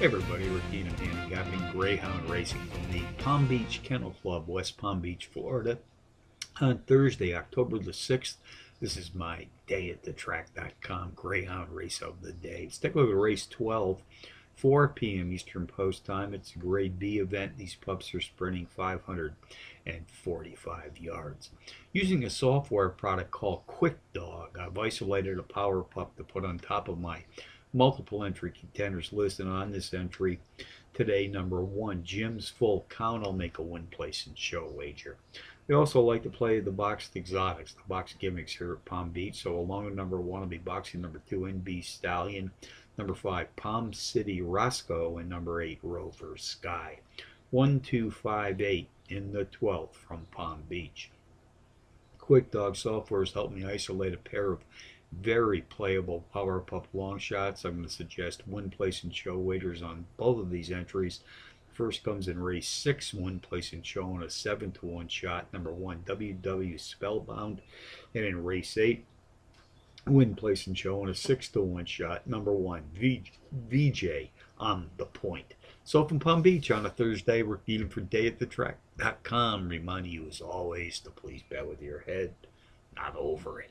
Hey everybody, Rick Needham Handicapping Greyhound Racing from the Palm Beach Kennel Club, West Palm Beach, Florida. On Thursday, October the 6th, this is my day at the track.com Greyhound race of the day. Stick with race 12, 4 p.m. Eastern Post Time. It's a grade B event. These pups are sprinting 545 yards. Using a software product called Quick Dog, I've isolated a power pup to put on top of my multiple entry contenders listed on this entry today. Number one, Jim's full count. I'll make a win place and show wager. They also like to play the boxed exotics, the box gimmicks here at Palm Beach. So along with number one, I'll be boxing number two, NB Stallion. Number five, Palm City Roscoe. And number eight, Rover Sky. One, two, five, eight in the 12th from Palm Beach. QuickDog Software has helped me isolate a pair of very playable power pup long shots. I'm going to suggest win place and show waiters on both of these entries. First comes in race six, one place and show on a seven to one shot. Number one, WW Spellbound. And in race eight, win place and show on a six to one shot. Number one, v, VJ on the point. So from Palm Beach on a Thursday, we're eating for day at the track.com. Reminding you as always to please bet with your head, not over it.